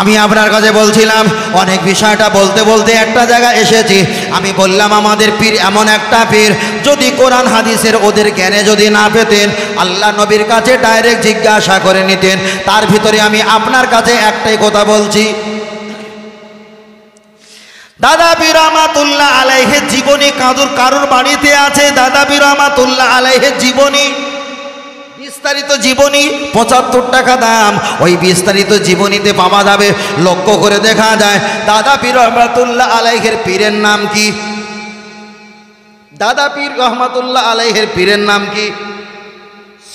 আমি আপনার কাছে বলছিলাম, অনেক বিষয়টা বলতে বলতে একটা জায়গা এসেছি। আমি বললাম, আমাদের পীর এমন একটা পীর, যদি কোরআন হাদিসের ওদের জ্ঞানে যদি না পেতেন, আল্লাহ নবীর কাছে ডাইরেক্ট জিজ্ঞাসা করে নিতেন। তার ভিতরে আমি আপনার কাছে একটাই কথা বলছি। দাদা বীর রহমাতুল্লাহ আলাইহের জীবনী কাদুর কারুর বাড়িতে আছে? দাদা বিরামাতুল্লাহ আলাইহের জীবনী বিস্তারিত জীবনী, পঁচাত্তর টাকা দাম। ওই বিস্তারিত জীবনীতে পাওয়া যাবে। লক্ষ্য করে দেখা যায়, দাদা পীর রহমাতুল্লাহ আলাইহের পীরের নাম কি? দাদা পীর রহমাতুল্লাহ আলাইহের পীরের নাম কি?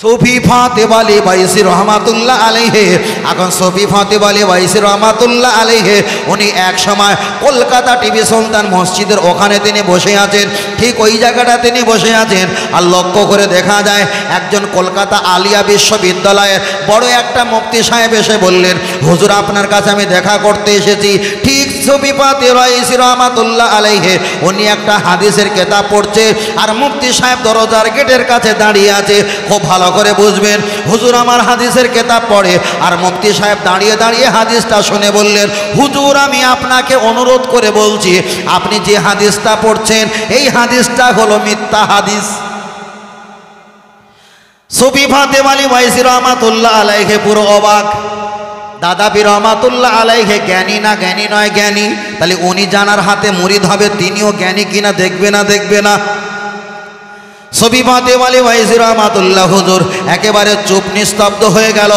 সফি ফাতেবালি বাইসি রহমাতুল্লাহ আলাইহে। এখন সফি ফাতেবালি বাইসি রহমাতুল্লাহ আলাইহে, উনি এক সময় কলকাতা টিভি সুলতান মসজিদের ওখানে তিনি বসে আছেন, ঠিক ওই জায়গাটা তিনি বসে আছেন। আর লক্ষ্য করে দেখা যায়, একজন কলকাতা আলিয়া বিশ্ববিদ্যালয়ের বড় একটা মুফতি সাহেব এসে বললেন, হুজুর, আপনার কাছে আমি দেখা করতে এসেছি। ঠিক সফি ফাতে বাইসি রহমাতুল্লাহ আলাইহে। উনি একটা হাদিসের কেতাব পড়ছে আর মুফতি সাহেব দরজার গেটের কাছে দাঁড়িয়ে আছে। খুব ভালো করে বুঝবেন। হুজুর আমার হাদিসের কেতাব পড়ে আর মুফতি সাহেব দাঁড়িয়ে দাঁড়িয়ে হাদিসটা শুনে বললেন, হুজুর, আমি আপনাকে অনুরোধ করে বলছি, আপনি যে হাদিসটা পড়ছেন, এই হাদিসটা হলো মিথ্যা হাদিস। সুফি আলী ওয়াইসি রহমাতুল্লাহ আলাইহে পুরো অবাক। দাদা বীর রহমাতুল্লাহ আলাইহে জ্ঞানী না জ্ঞানী নয় জ্ঞানী? তাহলে উনি জানার হাতে মুরিদ হবে, তিনিও জ্ঞানী কিনা দেখবে না দেখবে না। ছবি ফাতেমালি ওয়াইজি রহমাতুল্লাহ হুজুর একেবারে চুপ নিস্তব্ধ হয়ে গেল।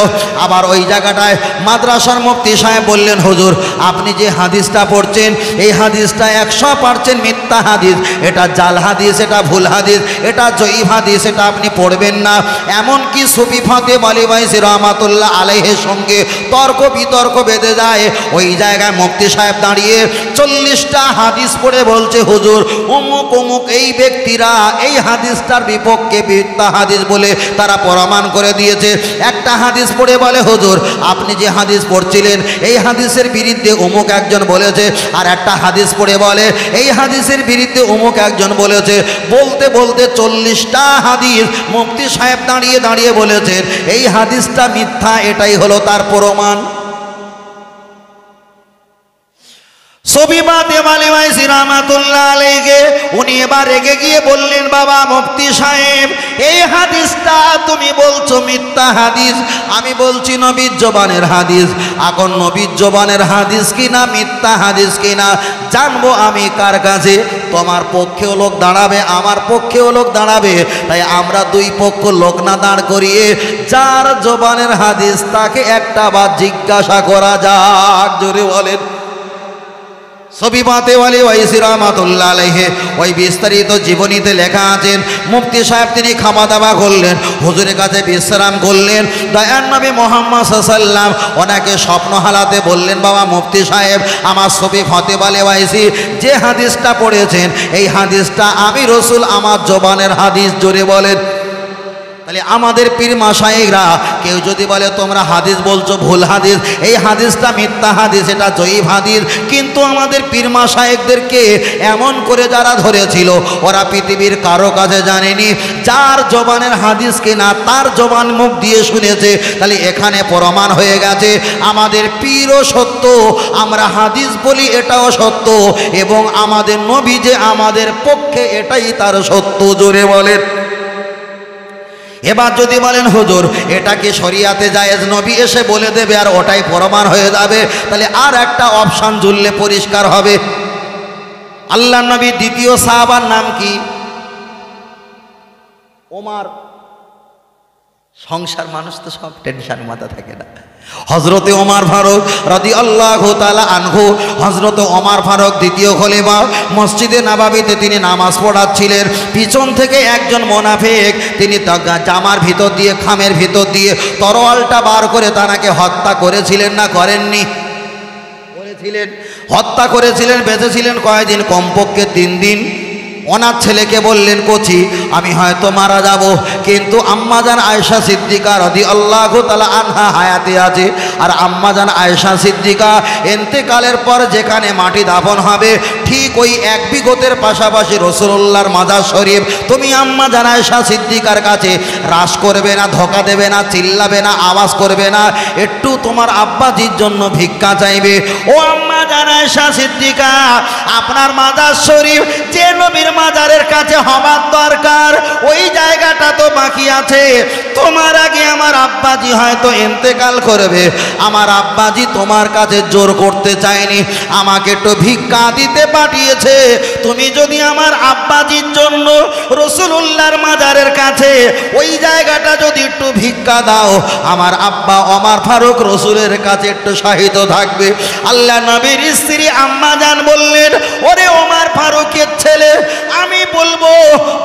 আবার ওই জায়গাটায় মাদ্রাসার মুফতি সাহেব বললেন, হুজুর, আপনি যে হাদিসটা পড়ছেন, এই হাদিসটা একশো পার্সেন্ট মিথ্যা হাদিস। এটা জাল হাদিস, এটা ভুল হাদিস, এটা জয়ীব হাদিস, এটা আপনি পড়বেন না। এমনকি সুফি ফাতেম আলী ওয়াইজি রহমাতুল্লাহ আলাইহের সঙ্গে তর্ক বিতর্ক বেঁধে যায়। ওই জায়গায় মুফতি সাহেব দাঁড়িয়ে চল্লিশটা হাদিস পড়ে বলছে, হুজুর, অমুক অমুক এই ব্যক্তিরা এই হাদিসটার বিপক্ষে মিথ্যা হাদিস বলে তারা প্রমাণ করে দিয়েছে। একটা হাদিস পড়ে বলে, হুজুর, আপনি যে হাদিস পড়ছিলেন, এই হাদিসের বিরুদ্ধে অমুক একজন বলেছে। আর একটা হাদিস পড়ে বলে, এই হাদিসের বিরুদ্ধে অমুক একজন বলেছে। বলতে বলতে চল্লিশটা হাদিস মুফতি সাহেব দাঁড়িয়ে দাঁড়িয়ে বলেছেন, এই হাদিসটা মিথ্যা, এটাই হলো তার প্রমাণ। সবিমা দেওয়ালি মাইসি রহমাতুল্লাহ আলাইকে উনি এবার রেগে গিয়ে বললেন, বাবা মুফতি সাহেব, এই হাদিসটা তুমি বলছো মিথ্যা হাদিস? আমি বলছি জবানের হাদিস। এখন জবানের হাদিস কিনা, মিথ্যা হাদিস কিনা, জানব আমি কার কাছে? তোমার পক্ষেও লোক দাঁড়াবে, আমার পক্ষেও লোক দাঁড়াবে। তাই আমরা দুই পক্ষ লোক না দাঁড় করিয়ে, যার জবানের হাদিস তাকে একটা বার জিজ্ঞাসা করা যাক। জোরে বলেন। ছবি পাতেওয়ালি ওয়াইসি রহমাতুল্লাহ আলাইহে। ওই বিস্তারিত জীবনীতে লেখা আছেন মুফতি সাহেব তিনি খাওয়া দাওয়া করলেন, হুজুরের কাছে বিশ্রাম করলেন। দয়ান নবী মোহাম্মদ সাল্লাম ওনাকে স্বপ্ন হালাতে বললেন, বাবা মুফতি সাহেব, আমার ছবি ফতেবালে ওয়াইসি, যে হাদিসটা পড়েছেন, এই হাদিসটা আমি রসুল আমার জবানের হাদিস জোরে বলেন। তাহলে আমাদের পীর মাসাইকরা কেউ যদি বলে, তোমরা হাদিস বলছো, ভুল হাদিস। এই হাদিসটা মিথ্যা হাদিস, এটা জয়ীব হাদিস। কিন্তু আমাদের পীর মাসাইকদেরকে এমন করে যারা ধরেছিল, ওরা পৃথিবীর কারও কাছে জানেনি। যার জবানের হাদিস কিনা, তার জবান মুখ দিয়ে শুনেছে। তাহলে এখানে প্রমাণ হয়ে গেছে, আমাদের পীরও সত্য, আমরা হাদিস বলি এটাও সত্য, এবং আমাদের নবী যে আমাদের পক্ষে, এটাই তার সত্য। জোরে বলেন। এবার যদি বলেন, হুজুর এটাকে শরিয়াতে জায়েজ? নবী এসে বলে দেবে, আর ওটাই প্রমাণ হয়ে যাবে। তাহলে আর একটা অপশান জুললে পরিষ্কার হবে। আল্লাহ নবী দ্বিতীয় সাহাবার নাম কি? ওমার। সংসার মানুষ তো সব টেনশন, মাথা থাকে না। হজরতে ওমার ফারুক রদি আল্লাহ তালা আনহু, হজরত ওমার ফারুক দ্বিতীয় খলিফা মসজিদে নাবাবিতে তিনি নামাজ পড়াচ্ছিলেন। পিছন থেকে একজন মোনাফেক, তিনি জামার ভিতর দিয়ে, খামের ভিতর দিয়ে তরোয়ালটা বার করে তানাকে হত্যা করেছিলেন না করেননি? করেছিলেন। হত্যা করেছিলেন, বেঁচেছিলেন কয়েকদিন কমপক্ষে তিন দিন। ওনার ছেলেকে বললেন, কচি, আমি হয়তো মারা যাব, কিন্তু আম্মাজান আয়সা সিদ্দিকা রদি আল্লাহ তালা আনহা হায়াতে আছে। আর আম্মাজান আয়সা সিদ্দিকা এন্তেকালের পর যেখানে মাটি দাফন হবে ঠিক ওই এক বিগতের পাশাপাশি রসুল্লাহর মাজার শরীফ। তুমি আম্মা জানায় শাহ সিদ্দিকার কাছে রাস করবে না, ধোকা দেবে না, চিল্লাবে না, আওয়াজ করবে না। একটু তোমার আব্বাজির জন্য ভিক্ষা চাইবে। ও আম্মা জানায় শাহ সিদ্দিকা, আপনার মাজার শরীফ যে নবীর মাজারের কাছে হবার দরকার, ওই জায়গাটা তো বাকি আছে। তোমার আগে আমার আব্বাজি হয়তো ইন্তেকাল করবে। আমার আব্বাজি তোমার কাছে জোর করতে চায়নি, আমাকে একটু ভিক্ষা দিতে পাঠিয়েছে। তুমি যদি আমার আব্বাজির জন্য রসুলুল্লাহর মাজারের কাছে ওই জায়গাটা যদি একটু ভিক্ষা দাও, আমার আব্বা অমার ফারুক রসুলের কাছে একটু সাহিত্য থাকবে। আল্লাহ নবীর স্ত্রী আম্মা জান বললেন, ওরে ওমার ফারুকের ছেলে, আমি বলব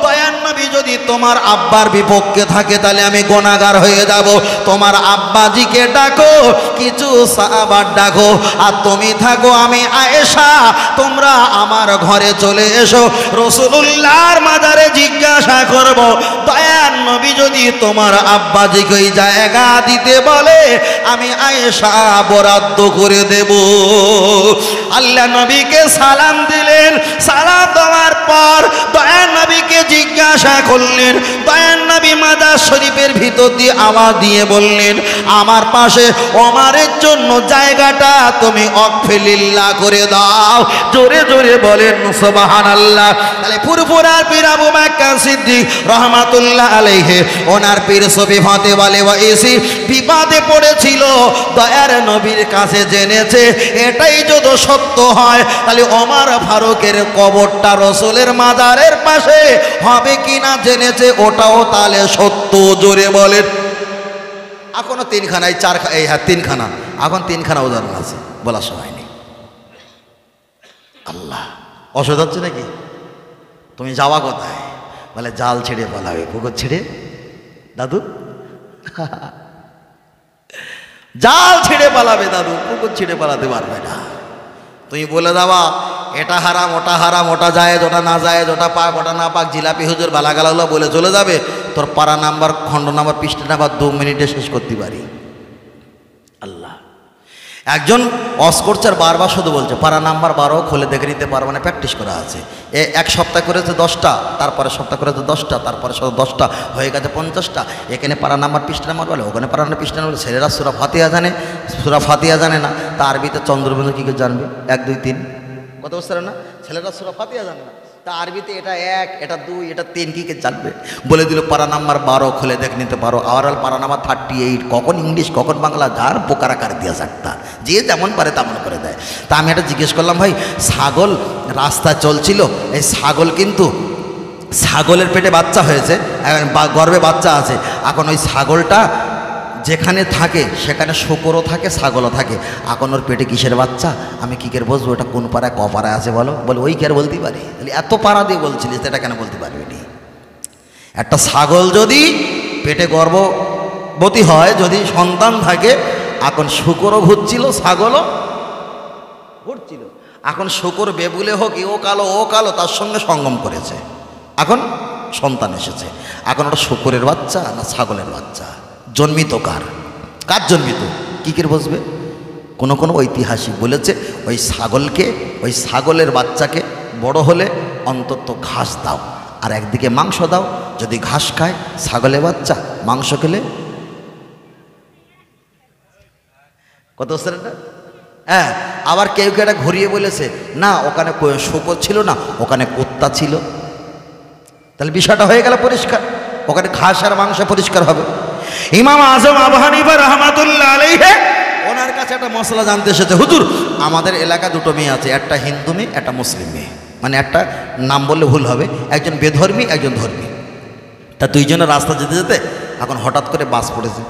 দয়ান নবী যদি তোমার আব্বার বিপক্ষে থাকে, তাহলে আমি গোনাগার হয়ে যাব। তোমার আব্বাজিকে ডাকো, কিছু সাহাবার ডাকো। আর তুমি থাকো আমি আয়েশা, তোমরা আমার ঘরে চলে এসো। রসুলুল্লাহর মাজারে জিজ্ঞাসা করব দয়ান নবী যদি তোমার আব্বাজিকে ওই জায়গা দিতে বলে, আমি আয়েশা বরাদ্দ করে দেব। আল্লাহ নবীকে সালাম দিলেন। সালাম দেওয়ার পর দয়ান নবীকে জিজ্ঞাসা করলেন দয়ান নবী মাদার শরীফের ভিতর দিয়ে আওয়াজ দিয়ে বললেন, আমার পাশে অমারের জন্য জায়গাটা তুমি অকফেলিল্লা করে দাও। জোরে জোরে বলেন সোবাহান আল্লাহ তাহলে পুরপুরার পীর আবু মাক্কা সিদ্দিক রহমাতুল্লাহ আলাইহে, ওনার পীর সবি ফাতে বলে এসি বিবাদে পড়েছিল। দয়ার নবীর কাছে জেনেছে, এটাই যদি সত্য হয়, তাহলে ওমার ফারুকের কবরটা রসুলের মাজারের পাশে হবে কিনা জেনেছে, ওটাও তাহলে সত্য, জোরে এখনও তিনখানা এই চার এই হ্যাঁ তিনখানা। এখন তিনখানা উদাহরণ আছে বলার সময় নেই। আল্লাহ, অসুবিধা হচ্ছে নাকি? তুমি যাওয়া কোথায়? বলে, জাল ছেড়ে পালাবে পুকুর ছেড়ে। দাদু? জাল ছেড়ে পালাবে দাদু, পুকুর ছেড়ে পালাতে পারবে না। তুমি বলে দেওয়া, এটা হারাম, ওটা হারাম, ওটা যায় ওটা না যায় ওটা পাক, ওটা না পাক, জিলাপি হুজুর বালাগালাগুলো বলে চলে যাবে, তোর পাড়া নাম্বার, খণ্ড নাম্বার পৃষ্ঠা নাম্বার দু মিনিটে শেষ করতে পারি। একজন অস করছে আর বারবার শুধু বলছে, পাড়া নাম্বার বারো খুলে দেখে নিতে পারব না প্র্যাকটিস করা আছে। এ এক সপ্তাহ করেছে দশটা তারপরে সপ্তাহ করেছে দশটা তারপরে শুধু দশটা, হয়ে গেছে পঞ্চাশটা। এখানে পাড়া নাম্বার পৃষ্ঠ নাম্বার বলে, ওখানে পাড়া নাম্বার পৃষ্ঠ নাম্বার ছেলেরা সুরা ফাতিয়া জানে, সুরা ফাতিয়া জানে না। তার আরবিতে চন্দ্রবিন্দু কী করে জানবে? এক, দুই, তিন। কত বুঝতে না? ছেলেরা সুরা ফাতিয়া জানে না। তা আরবিতে এটা এক, এটা দুই, এটা তিন, কি, কে জানবে? বলে দিল, পারা নাম্বার বারো, খুলে দেখ, নিতে পারো। আওয়ারাল পারা নাম্বার থার্টি এইট কখন ইংলিশ, কখন বাংলা, যার পোকারা কার দিয়া যাকতা যে যেমন পারে তেমন করে দেয়। তা আমি এটা জিজ্ঞেস করলাম, ভাই, ছাগল রাস্তা চলছিল? এই ছাগল কিন্তু ছাগলের পেটে বাচ্চা হয়েছে, এখন বা- গর্ভে বাচ্চা আছে। এখন ওই ছাগলটা যেখানে থাকে, সেখানে শুকরও থাকে, ছাগলও থাকে। এখন ওর পেটে কিসের বাচ্চা? আমি কী করে বসবো? ওটা কোন পাড়ায়, ক পাড়ায় আছে বলো? বলে, ওই কে আর বলতে পারি? এত পাড়া দিয়ে বলছিলিস এটা কেন বলতে পারবি নি? একটা ছাগল যদি পেটে গর্ভবতী হয়, যদি সন্তান থাকে এখন শুকরও ঘুরছিল, ছাগলও ঘুরছিল। এখন শুকর বেবুলে হোক ও কালো ও কালো, তার সঙ্গে সঙ্গম করেছে। এখন সন্তান এসেছে। এখন ওটা শুকরের বাচ্চা না ছাগলের বাচ্চা? জন্মিত কার? কার জন্মিত? কী করে বসবে? কোনো কোনো ঐতিহাসিক বলেছে, ওই ছাগলকে, ওই ছাগলের বাচ্চাকে বড় হলে অন্তত ঘাস দাও, আর একদিকে মাংস দাও, যদি ঘাস খায় ছাগলের বাচ্চা, মাংস খেলে? কত পারলেন হ্যাঁ আবার কেউ কেউ এটা ঘুরিয়ে বলেছে, না, ওখানে কো- ছিল না, ওখানে কুত্তা ছিল। তাহলে বিষয়টা হয়ে গেল পরিষ্কার, ওখানে ঘাস আর মাংস পরিষ্কার হবে। ইমাম আজম আবহানিবা রহমাতুল্লাহ আলাইহে ওনার কাছে একটা মশলা জানতে এসেছে। হুজুর, আমাদের এলাকা দুটো মেয়ে আছে, একটা হিন্দু মেয়ে, একটা মুসলিম মেয়ে। মানে একটা নাম বললে ভুল হবে, একজন বেধর্মী, একজন ধর্মী। তা দুইজনের রাস্তা যেতে যেতে এখন হঠাৎ করে বাস পড়েছে।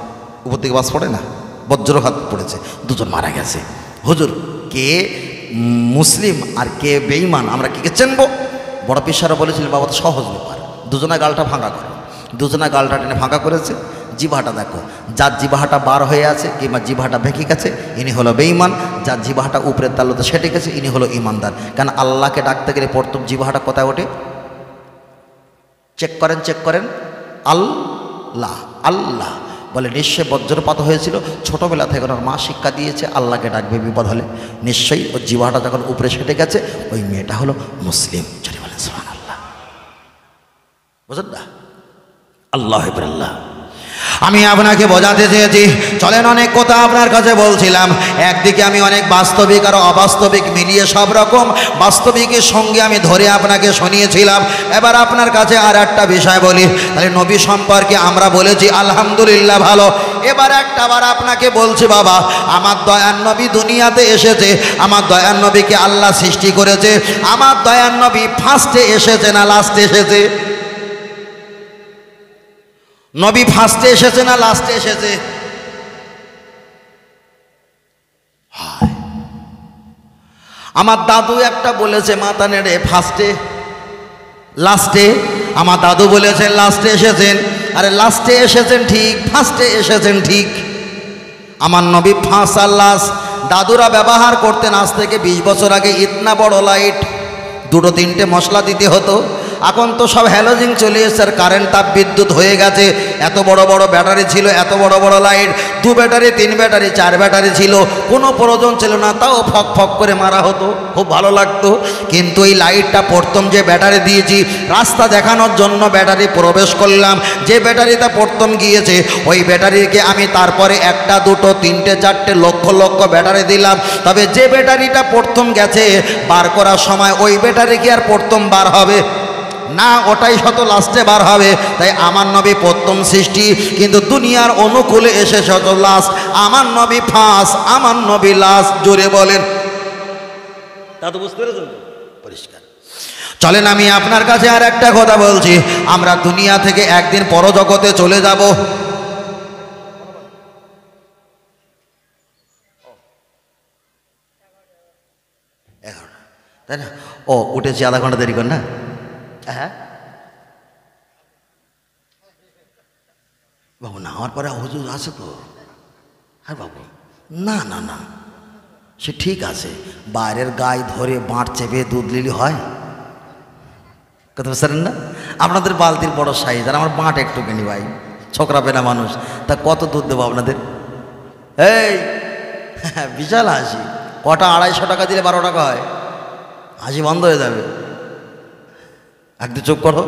উপর থেকে বাস পড়ে না? বজ্রঘাত পড়েছে, দুজন মারা গেছে। হুজুর, কে মুসলিম আর কে বেঈমান, আমরা কে কে চিনবো? বড় পিসারা বলেছিলেন বাবা তো সহজ ব্যাপার। দুজনা গালটা ভাঙা করে। দুজনা গালটা টেনে ভাঙা করেছে। জিভাটা দেখো। যার জিভাটা বার হয়ে আছে কিংবা জিভাটা ভেঙে গেছে, ইনি হলো বেঈমান। যার জিভাটা উপরের তালুতে সেটে গেছে, ইনি হলো ইমানদার কেন আল্লাহকে ডাকতে গেলে প্রথম জিভাটা কোথায় ওঠে? চেক করেন চেক করেন। আল্লাহ আল্লাহ। বলে নিশ্চয় বজ্রপাত হয়েছিল। ছোটোবেলা থেকে ওনার মা শিক্ষা দিয়েছে, আল্লাহকে ডাকবে বিপদ হলে। নিশ্চয়ই ওর জিভাটা যখন উপরে সেটে গেছে, ওই মেয়েটা হলো মুসলিম। যদি বলেন সোহান আল্লাহ বুঝলেন না? আল্লাহ আল্লাহ। আমি আপনাকে বোঝাতে চেয়েছি। চলেন অনেক কথা আপনার কাছে বলছিলাম। একদিকে আমি অনেক বাস্তবিক আর অবাস্তবিক মিলিয়ে সব রকম বাস্তবিকের সঙ্গে আমি ধরে আপনাকে শুনিয়েছিলাম। এবার আপনার কাছে আর একটা বিষয় বলি। তাহলে নবী সম্পর্কে আমরা বলেছি, আলহামদুলিল্লাহ, ভালো। এবার একটা বার আপনাকে বলছি, বাবা, আমার দয়ার নবী দুনিয়াতে এসেছে। আমার দয়ার নবীকে আল্লাহ সৃষ্টি করেছে। আমার দয়ার নবী ফার্স্টে এসেছে না লাস্টে এসেছে। নবী ফার্স্টে এসেছে না লাস্টে এসেছে? আমার দাদু একটা বলেছে মাথা নেড়ে ফার্স্টে, লাস্টে। আমার দাদু বলেছেন লাস্টে এসেছেন। আরে, লাস্টে এসেছেন ঠিক, ফার্স্টে এসেছেন ঠিক। আমার নবী ফাঁস আর লাস দাদুরা ব্যবহার করতেন আজ থেকে বিশ বছর আগে, ইতনা বড় লাইট দুটো তিনটে মশলা দিতে হতো। এখন তো সব হ্যালোজিং চলে এসছে, আর কারেন্ট তাপ বিদ্যুৎ হয়ে গেছে। এত বড় বড় ব্যাটারি ছিল, এত বড় বড় লাইট দু ব্যাটারি, তিন ব্যাটারি, চার ব্যাটারি ছিল। কোনো প্রয়োজন ছিল না, তাও ফক ফক করে মারা হতো, খুব ভালো লাগতো। কিন্তু এই লাইটটা প্রথম যে ব্যাটারি দিয়েছি, রাস্তা দেখানোর জন্য ব্যাটারি প্রবেশ করলাম। যে ব্যাটারিটা প্রথম গিয়েছে, ওই ব্যাটারিকে আমি তারপরে একটা, দুটো, তিনটে, চারটে, লক্ষ লক্ষ ব্যাটারি দিলাম। তবে যে ব্যাটারিটা প্রথম গেছে, বার করার সময় ওই ব্যাটারি কি আর প্রথম বার হবে? না ওটাই শত লাস্টে বার হবে। তাই আমার নবী প্রথম সৃষ্টি কিন্তু দুনিয়ার অনুকূলে এসে শত লাস্ট। আমার নবী ফাঁস আমার নবী লাস্ট জোরে বলেন। তা তো বুঝতে পেরেছেন পরিষ্কার। চলেন আমি আপনার কাছে আর একটা কথা বলছি। আমরা দুনিয়া থেকে একদিন পরজগতে চলে যাব। তাই না? ও উঠেছি আধা ঘণ্টা দেরি কর না? হ্যাঁ। বাবু, না আমার পরে হুজুর আছে তো? হ্যাঁ বাবু। না না না। সে ঠিক আছে। বাইরের গায়ে ধরে বাঁট চেপে দুধ লিলি হয়। কথা বুঝতে না? আপনাদের বালতির বড় সাইজ আর আমার বাঁট একটু একটুখানি ভাই। ছোকরা পেনা মানুষ। তা কত দুধ দেবো আপনাদের? এই, বিশাল হাসি। কটা আড়াইশো টাকা দিলে বারো টাকা হয়। হাসি বন্ধ হয়ে যাবে। একটু চুপ করো।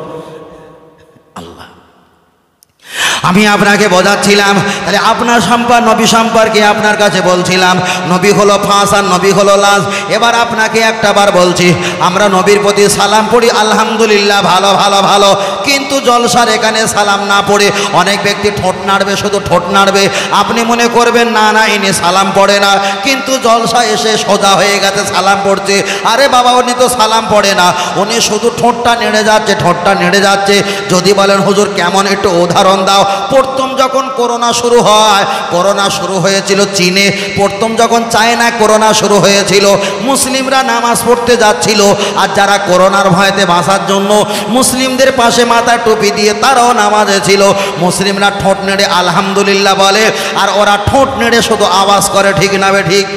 আমি আপনাকে বোঝাচ্ছিলাম, তাহলে আপনার সম্পর্ক নবী সম্পর্কে আপনার কাছে বলছিলাম, নবী হলো ফাঁস আর নবী হলো লাশ এবার আপনাকে একটা বার বলছি, আমরা নবীর প্রতি সালাম পড়ি, আলহামদুলিল্লাহ, ভালো ভালো ভালো। কিন্তু জলসার এখানে সালাম না পড়ে, অনেক ব্যক্তি ঠোঁট নাড়বে, শুধু ঠোঁট নাড়বে। আপনি মনে করবেন, না না, ইনি সালাম পড়ে না। কিন্তু জলসা এসে সোজা হয়ে গেছে, সালাম পড়ছে। আরে বাবা, উনি তো সালাম পড়ে না। উনি শুধু ঠোঁটটা নেড়ে যাচ্ছে, ঠোঁটটা নেড়ে যাচ্ছে। যদি বলেন, হুজুর, কেমন একটু উদাহরণ দাও। প্রথম যখন করোনা শুরু হয়, করোনা শুরু হয়েছিল চীনে, প্রথম যখন চায়না করোনা শুরু হয়েছিল, মুসলিমরা নামাজ পড়তে যাচ্ছিল, আর যারা করোনার ভয়তে বাঁচার জন্য মুসলিমদের পাশে মাথা টুপি দিয়ে তারাও নামাজে ছিল। মুসলিমরা ঠোঁট নেড়ে আলহামদুলিল্লাহ বলে, আর ওরা ঠোঁট নেড়ে শুধু আওয়াজ করে, ঠিক না বে ঠিক?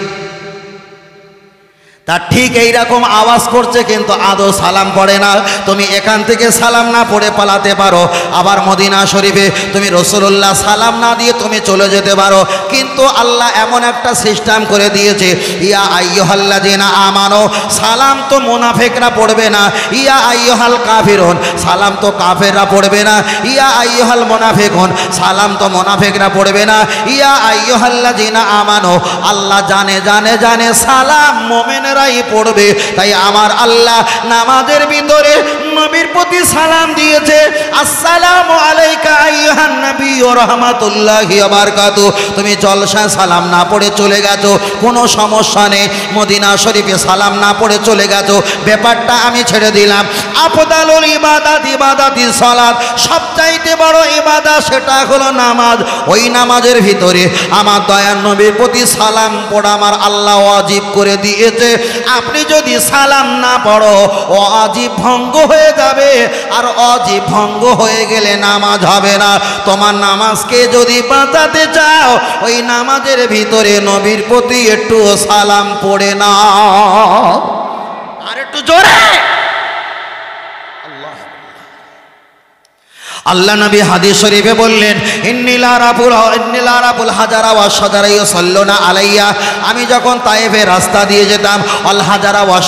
ঠিক এই রকম আওয়াজ করছে কিন্তু আদৌ সালাম পড়ে না। তুমি এখান থেকে সালাম না পড়ে পালাতে পারো। আবার মদিনা শরীফে তুমি রসুল্লাহ সালাম না দিয়ে তুমি চলে যেতে পারো। কিন্তু আল্লাহ এমন একটা সিস্টেম করে দিয়েছে, ইয়া আইয়হাল্লা না আমানো, সালাম তো মোনাফেকরা পড়বে না। ইয়া আইয়হাল কাফিরন, সালাম তো কাফেররা পড়বে না। ইয়া আইয়হাল মোনাফেকন, সালাম তো মোনাফেকরা পড়বে না। ইয়া আইয়হাল্লা না আমানো, আল্লাহ জানে জানে জানে সালাম মোমেনেরাই পড়বে। তাই আমার আল্লাহ নামাজের ভিতরে নবীর প্রতি সালাম দিয়েছে, আসসালামু আলাইকা আইয়ুহান নবী ও রাহমাতুল্লাহি বারাকাতু। তুমি জলসায় সালাম না পড়ে চলে গেছো, কোনো সমস্যা নেই। মদিনা শরীফে সালাম না পড়ে চলে গেছো, ব্যাপারটা আমি ছেড়ে দিলাম। আফদালুল ইবাদাত, ইবাদাতি সালাত, সবচাইতে বড় ইবাদত সেটা হলো নামাজ। ওই নামাজের ভিতরে আমার দয়ার নবীর প্রতি সালাম পড়া আমার আল্লাহ ওয়াজিব করে দিয়েছে। আপনি যদি সালাম না পড়ো, ও অজীব ভঙ্গ হয়ে যাবে। আর অজীব ভঙ্গ হয়ে গেলে নামাজ হবে না। তোমার নামাজকে যদি বাঁচাতে চাও, ওই নামাজের ভিতরে নবীর প্রতি একটু সালাম পড়ে না আর একটু জোরে। আল্লাহ নবী হাদিস শরীফে বললেন ইন্নিলারাপুল ইন্নিলারাপুল হাজারা ওয়া সাজারা ইউসাল্লুনা আলাইয়া। আমি যখন তায়েফে রাস্তা দিয়ে যেতাম অল হাজারা ওয়া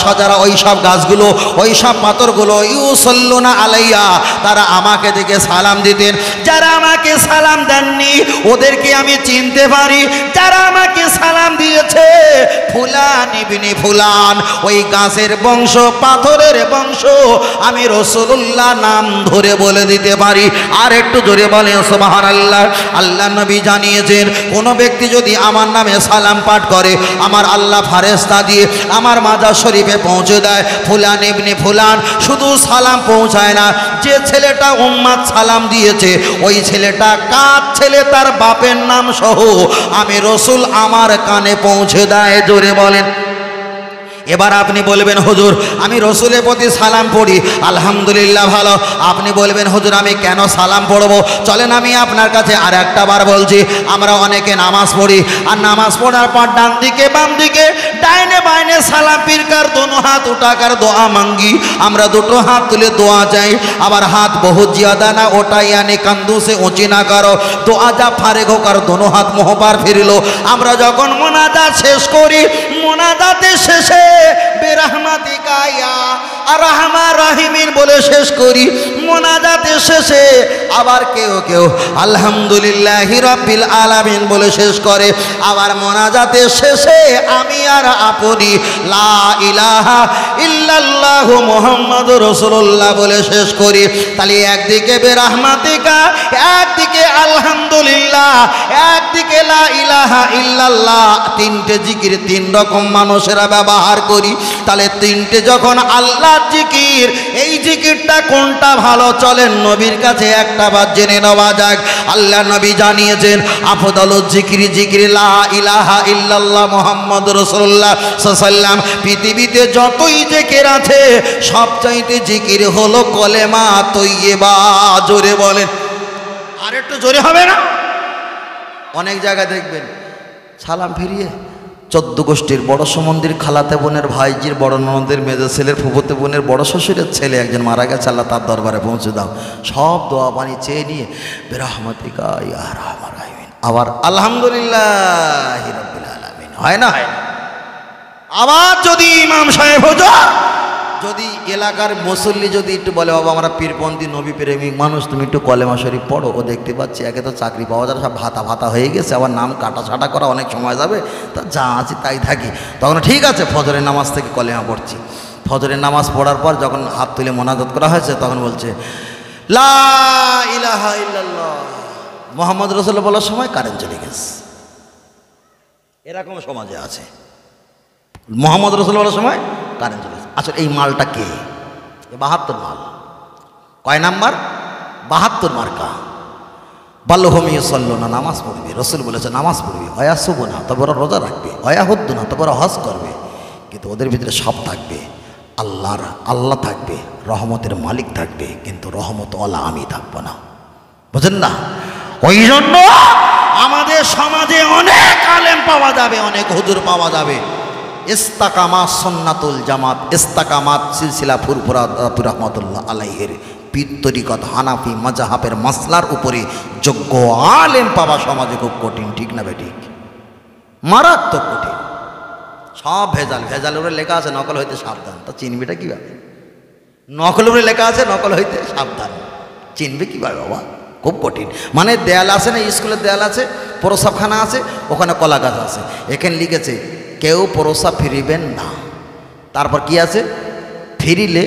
ওই সব গাছগুলো, ওই সব পাথরগুলো, ইউসাল্লুনা আলাইয়া। তারা আমাকে দেখে সালাম দিতেন। যারা আমাকে সালাম দেননি, ওদেরকে আমি চিনতে পারি। যারা আমাকে সালাম দিয়েছে, ফুলান ইবনে ফুলান, ওই গাছের বংশ, পাথরের বংশ, আমি রসুল্লাহ নাম ধরে বলে দিতে পারি। আর একটু জোরে বলে সোবাহার আল্লাহ আল্লাহ নবী জানিয়েছেন, কোনো ব্যক্তি যদি আমার নামে সালাম পাঠ করে, আমার আল্লাহ ফারেস্তা দিয়ে আমার মাজার শরীফে পৌঁছে দেয়, ফুলান এমনি ফুলান শুধু সালাম পৌঁছায় না, যে ছেলেটা উম্মাদ সালাম দিয়েছে, ওই ছেলেটা কার ছেলে, তার বাপের নাম সহ আমি রসুল আমার কানে পৌঁছে দেয়, জোরে বলেন। এবার আপনি বলবেন, হুজুর, আমি রসুলের প্রতি সালাম পড়ি। আলহামদুলিল্লাহ ভালো। আপনি বলবেন, হুজুর, আমি কেন সালাম পড়ব? চলেন, আমি আপনার কাছে আর একটা বার বলছি, আমরা অনেকে নামাজ পড়ি, আর নামাজ পড়ার পর ডান দিকে, বাম দিকে, ডাইনে বাইনে সালাম পিরকার দোনো হাত উঠাকার, দোয়া মাঙ্গি। আমরা দুটো হাত তুলে দোয়া চাই, আবার হাত বহু জিয়াদা না, ওটাই আনে কান্দু সে উঁচি না করো। দোয়া যা ফারে কার দোনো হাত মোহবার ফিরিল। আমরা যখন মোনাজাত শেষ করি মোনাজাতের শেষে বেরহমাতিকা ইয়া আরহামা রাহিমিন বলে শেষ করি। মোনাজাতের শেষে আবার কেউ কেউ আলহামদুলিল্লাহ রাব্বিল আলামিন বলে শেষ করে। আবার মোনাজাতের শেষে আমি আর আপনি লা ইলাহা ইল্লাল্লাহু মুহাম্মাদুর রাসূলুল্লাহ বলে শেষ করি। তাহলে একদিকে বেরহমাতিকা, একদিকে আলহামদুলিল্লাহ, একদিকে লা ইলাহা ইল্লাল্লাহ, তিনটে জিকির তিন রকম মানুষেরা ব্যবহার করি, তাহলে তিনটে যখন আল্লাহ জিকির, এই জিকিরটা কোনটা ভালো চলেন নবীর কাছে একটা বার জেনে নেওয়া যাক। আল্লাহ নবী জানিয়েছেন আফদল জিকির জিকির ইলাহা ইল্লাল্লাহ মোহাম্মদ রসুল্লাহ সাল্লাম পৃথিবীতে যতই জিকির আছে, সবচাইতে জিকির হলো কলেমা তৈবা জোরে বলেন। আর একটু জোরে হবে না? অনেক জায়গায় দেখবেন, সালাম ফিরিয়ে চোদ্দ গোষ্ঠীর বড় সমন্দির খালাতে বোনের ভাইজির বড় ননদের মেজো ছেলের ফুফুতে বোনের বড় শ্বশুরের ছেলে একজন মারা গেছে আল্লাহ তার দরবারে পৌঁছে দাও। সব দোয়া পানি চেয়ে নিয়ে বেরহমতিকা রহমান। আবার আলহামদুলিল্লাহ হয় না? হয় না। আবার যদি ইমাম সাহেব হতো যদি এলাকার মুসল্লি যদি একটু বলে বাবা আমরা পীরপন্থী নবী প্রেমিক মানুষ তুমি একটু কলেমা শরীফ পড়ো। ও দেখতে পাচ্ছি একে তো চাকরি পাওয়া না, সব ভাতা ভাতা হয়ে গেছে আবার নাম কাটা ছাটা করা অনেক সময় যাবে তা যা আছি তাই থাকি। তখন ঠিক আছে ফজরের নামাজ থেকে কলেমা পড়ছি। ফজরের নামাজ পড়ার পর যখন হাত তুলে মোনাজাত করা হয়েছে তখন বলছে লা ইলাহা মোহাম্মদ রসুল বলার সময় কারেন্ট চলে গেছে। এরকম সমাজে আছে। মোহাম্মদ রসুল বলার সময় কারেন্ট চলে আসলে এই মালটা কে? বাহাত্তর মাল। কয় নাম্বার? বাহাত্তর মার্কা। বাল্যভূমি সল্ল না, নামাজ পড়বে। রসুল বলেছে, নামাজ পড়বে। হয়া শুভ না, তবে ওরা রোজা রাখবে। হয়া হদ্দ না, তবে ওরা হজ করবে। কিন্তু ওদের ভিতরে সব থাকবে। আল্লাহর, আল্লাহ থাকবে, রহমতের মালিক থাকবে, কিন্তু রহমত ওলা আমি থাকব না। বুঝেন না? ওই জন্য আমাদের সমাজে অনেক আলেম পাওয়া যাবে, অনেক হুজুর পাওয়া যাবে। ইস্তাকামাত সন্নাতুল জামাত, ইস্তাকামাত সিলসিলা ফুরফুরা রহমতুল্লাহ আলাইহের পিত্তরিকত হানাফি মাজাহাবের মাসলার উপরে যোগ্য আলেম পাওয়া সমাজে খুব কঠিন, ঠিক না বেঠিক? মারাত্মক কঠিন। সব ভেজাল ভেজাল উপরে লেখা আছে, নকল হইতে সাবধান। তা চিনবিটা কীভাবে? নকল উপরে লেখা আছে, নকল হইতে সাবধান। চিনবে কীভাবে বাবা? খুব কঠিন। মানে দেয়াল আছে না, স্কুলের দেয়াল আছে, প্রসাবখানা আছে, ওখানে কলা গাছ আছে। এখানে লিখেছে কেউ প্রসাব ফিরিবেন না। তারপর কি আছে? ফিরিলে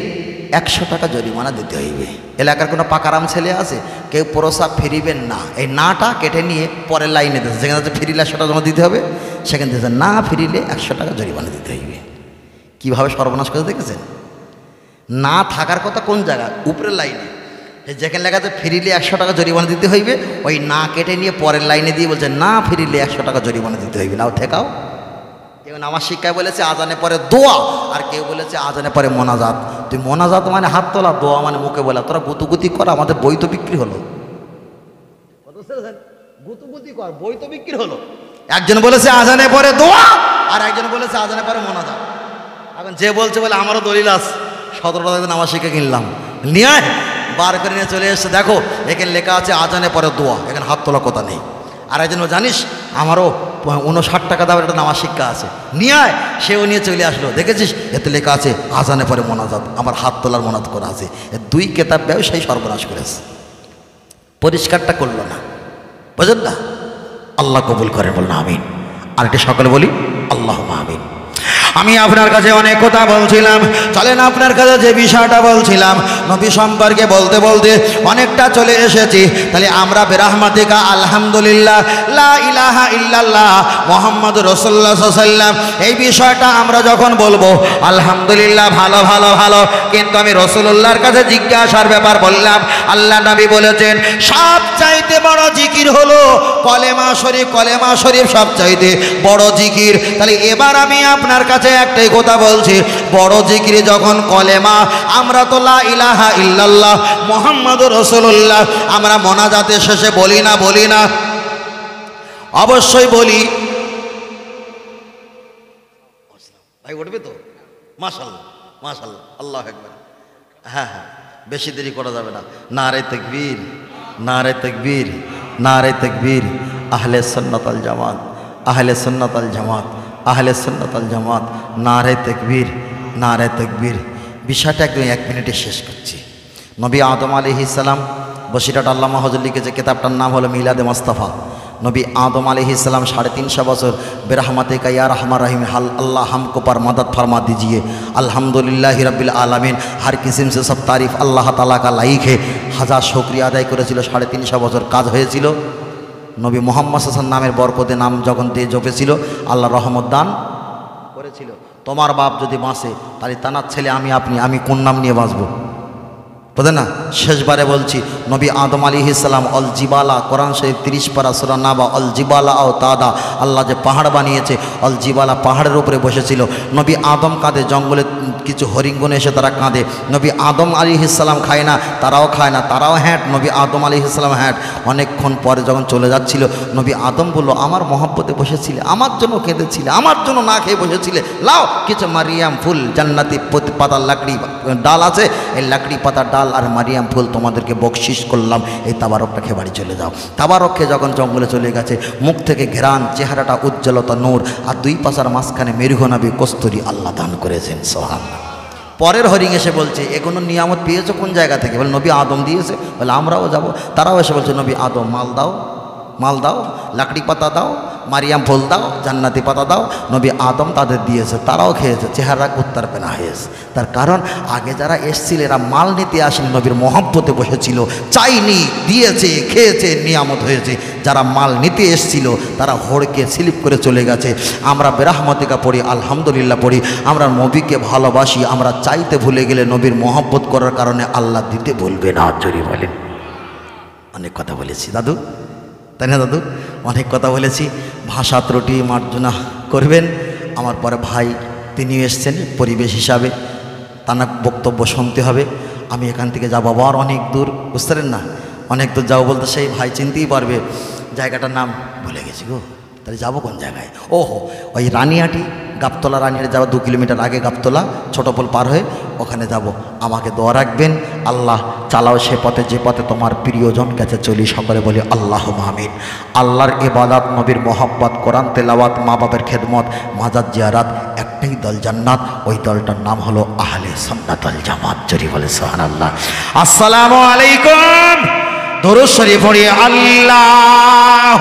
একশো টাকা জরিমানা দিতে হইবে। এলাকার কোনো পাকারাম ছেলে আছে? কেউ প্রসাব ফিরিবেন না। এই নাটা কেটে নিয়ে পরের লাইনে দিয়েছে যেখানে ফিরিলে একশো টাকা জমা দিতে হবে, সেখানে দিয়েছে না ফিরিলে একশো টাকা জরিমানা দিতে হইবে। কীভাবে সর্বনাশ করে দেখেছেন? না থাকার কথা কোন জায়গা? উপরের লাইনে। যেখানে লেখা আছে, ফিরিলে একশো টাকা জরিমানা দিতে হইবে, ওই না কেটে নিয়ে পরের লাইনে দিয়ে বলছে, না ফিরিলে একশো টাকা জরিমানা দিতে হইবে। নাও ঠেকাও। নামাজ শিক্ষায় বলেছে আজানে পরে দোয়া আর কেউ বলেছে আজানে পরে মোনাজাত। তুই মোনাজাত মানে হাত তোলা দোয়া মানে মুখে বলা। তোরা গুতুগুতি কর আমাদের বই তো বিক্রি হলো। গুতুগুতি কর বই তো বিক্রি হলো। একজন বলেছে আজানে পরে দোয়া আর একজন বলেছে আজানে পরে মোনাজাত। এখন যে বলছে বলে আমারও দলিল আছে। সতেরো টাকা নামাজ শিখে কিনলাম। নিয়ে বার করে নিয়ে চলে এসছে। দেখো এখানে লেখা আছে আজানে পরে দোয়া। এখানে হাত তোলা কথা নেই। আর একজন জানিস, আমারও উনষাট টাকা দামের একটা নামাজ শিক্ষা আছে। নিয়ে আয়। সেও নিয়ে চলে আসলো। দেখেছিস? এতে লেখা আছে, আজানে পরে মোনাজাত। আমার হাত তোলার মোনাজ করা আছে। দুই কেতাব ব্যবসায়ী সর্বনাশ করেছে। পরিষ্কারটা করল না। বুঝলেন না? আল্লাহ কবুল করে বললাম আমিন। আর একটি সকলে বলি আল্লাহ আমিন। আমি আপনার কাছে অনেক কথা বলছিলাম। চলেন আপনার কাছে যে বিষয়টা বলছিলাম, নবী সম্পর্কে বলতে বলতে অনেকটা চলে এসেছি। তাহলে আমরা বেরাহমাতিকা, আলহামদুলিল্লাহ, লা ইলাহা ইল্লাল্লাহ মোহাম্মদ রসুল্লাহ সাল্লাম এই বিষয়টা আমরা যখন বলব, আলহামদুলিল্লাহ ভালো ভালো ভালো, কিন্তু আমি রসুল্লাহর কাছে জিজ্ঞাসার ব্যাপার বললাম, আল্লাহ নবী বলেছেন সব চাইতে বড় জিকির হলো কলেমা শরীফ কলেমা শরীফ সব চাইতে বড় জিকির। তাহলে এবার আমি আপনার কাছে একটাই কথা বলছি, বড় জিকির যখন কলেমা আমরা তো লা ইলাহা ইল্লাল্লাহ মোহাম্মদ রসুল্লাহ আমরা মোনাজাতের শেষে বলি না বলি না। অবশ্যই বলি। ভাই, উঠবে তো? মাশাল্লাহ মাশাল্লাহ আল্লাহ হ্যাঁ হ্যাঁ বেশি দেরি করা যাবে না। নারে তকবীর নারে তকবীর নারে তকবীর। আহলে সন্নত আল জামাত, আহলে সন্নত আল জামাত। আহলে সন্ন্যতাল জামাত, নারে তেকবীর নারে তেকবীর। বিষয়টা একদম এক মিনিটে শেষ করছি। নবী আদম আলী ইসালাম বসিরাট আল্লামা হজলিকে যে কেতাবটার নাম হলো মিলাদে মোস্তফা। নবী আদম আলী ইসলাম সাড়ে তিনশো বছর বেরহমাতে কাইয়া রহমা রহিম, হাল আল্লাহ কোপার মদত ফরমা দিজিয়ে, আলহামদুলিল্লাহ হিরবিল আলমিন, হার কিসিম সে সব তারিফ আল্লাহ তালা কা হাজার শক্রিয়া আদায় করেছিল, সাড়ে তিনশো বছর কাজ হয়েছিল। নবী মোহাম্মদ হাসান নামের বরকতে নাম যখন দিয়ে জপেছিল, আল্লাহ রহমত দান করেছিল। তোমার বাপ যদি বাঁচে, তাহলে তানার ছেলে আমি, আপনি, আমি কোন নাম নিয়ে বাঁচবো? বুঝলেন না? শেষবারে বলছি, নবী আদম আলী ইসলাম অল জিবালা, কোরআন শরীফ তিরিশ পারা সুরা নাবা, অল জিবালা ও তাদা, আল্লাহ যে পাহাড় বানিয়েছে, অল জিবালা পাহাড়ের উপরে বসেছিল। নবী আদম কাঁদে, জঙ্গলে কিছু হরিঙ্গন এসে তারা কাঁদে। নবী আদম আলী ইসলাম খায় না, তারাও খায় না, তারাও হ্যাট, নবী আদম আলী ইসলাম হ্যাট। অনেকক্ষণ পরে যখন চলে যাচ্ছিল, নবী আদম বলল, আমার মহব্বতে বসেছিলে, আমার জন্য কেঁদেছিলে, আমার জন্য না খেয়ে বসেছিলে। লাও, কিছু মারিয়াম ফুল, জান্নাতি পত- পাতার লাকড়ি, ডাল আছে, এই লাকড়ি পাতার ডাল আর মারিয়াম ফুল তোমাদেরকে বকশিস করলাম, এই তাবারকটা খেয়ে বাড়ি চলে যাও। তাবারককে যখন জঙ্গলে চলে গেছে, মুখ থেকে ঘেরান, চেহারাটা উজ্জ্বলতা নূর, আর দুই পাশার মাঝখানে মেরুঘনাবি কস্তুরি আল্লাহ দান করেছেন সোহান পরের হরিং এসে বলছে এগুলো নিয়ামত পেয়েছ কোন জায়গা থেকে? বলে, নবী আদম দিয়েছে। বলে, আমরাও যাব। তারাও এসে বলছে, নবী আদম, মাল দাও মাল দাও, লাকড়ি পাতা দাও মারিয়াম ফুল দাও, জান্নাতি পাতা দাও, নবী আদম তাদের দিয়েছে, তারাও খেয়েছে চেহারা উত্তর পেনা হয়েছে। তার কারণ, আগে যারা এসছিল, এরা মাল নিতে আসেনি, নবীর মহব্বতে বসেছিল, চাইনি, দিয়েছে, খেয়েছে, নিয়ামত হয়েছে। যারা মাল নিতে এসছিল, তারা হড়কে স্লিপ করে চলে গেছে। আমরা বেরাহমতিকা পড়ি, আলহামদুলিল্লাহ পড়ি। আমরা নবীকে ভালোবাসি, আমরা চাইতে ভুলে গেলে নবীর মহব্বত করার কারণে আল্লাহ দিতে বলবে না। জরি বলেন। অনেক কথা বলেছি। দাদু তাই না দাদু? অনেক কথা বলেছি। ভাষা ত্রুটি মার্জনা করবেন। আমার পরে ভাই তিনি এসছেন, পরিবেশ হিসাবে। তার বক্তব্য শুনতে হবে। আমি এখান থেকে যাব আবার অনেক দূর। বুঝতে না? অনেক দূর যাব বলতে সেই ভাই চিনতেই পারবে। জায়গাটার নাম ভুলে গেছি গো। তাহলে যাব কোন জায়গায়? ওহো, ওই রানিয়াটি গাবতলা রানিয়াটি যাওয়া দু কিলোমিটার আগে গাবতলা ছোটপোল পার হয়ে ওখানে যাব। আমাকে দোয়া রাখবেন। আল্লাহ চালাও সে পথে, যে পথে তোমার প্রিয়জন কাছে চলি সকলে বলি আল্লাহ মাহমিন আল্লাহর ইবাদাত, নবীর মোহাব্বত, কোরআন তেলাওয়াত মা বাবের খেদমত মাজাদ জিয়ারাত, একটাই দল জান্নাত। ওই দলটার নাম হলো আহলে সন্নাত আল জামাত। জরি বলে সোহান আল্লাহ আসসালামু আলাইকুম। দরুদ শরীফ আল্লাহ